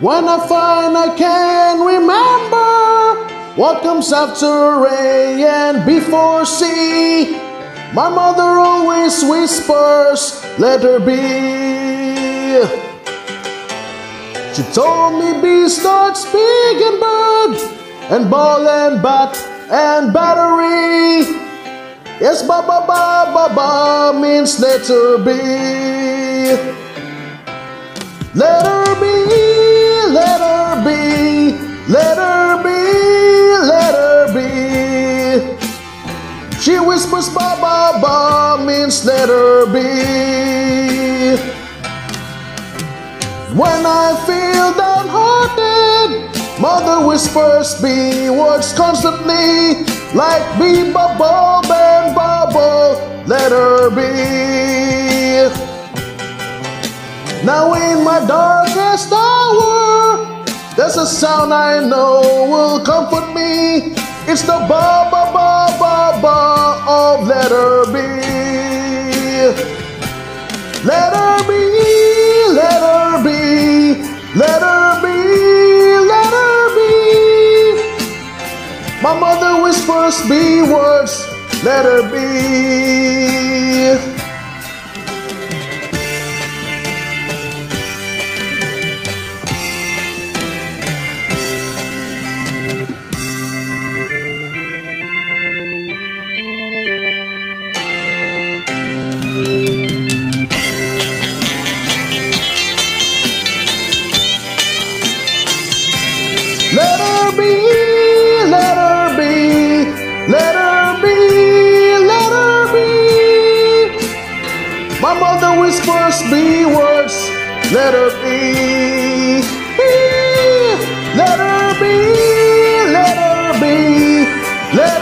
When I find I can remember what comes after A and before C, my mother always whispers, let her be. She told me B starts big and bird, and ball and bat and battery. Yes, ba ba ba ba ba means letter B. Letter B, She whispers ba ba ba means let her be. When I feel downhearted, mother whispers B words constantly, like B bubble and bubble, letter B. Now in my darkest hour, there's a sound I know will comfort me. It's the ba ba ba ba ba of letter B. Letter B, letter B, letter B, letter B. My mother whispers B words, letter B. Mother whispers be words, let her be. Let her be, let her be, let